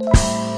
you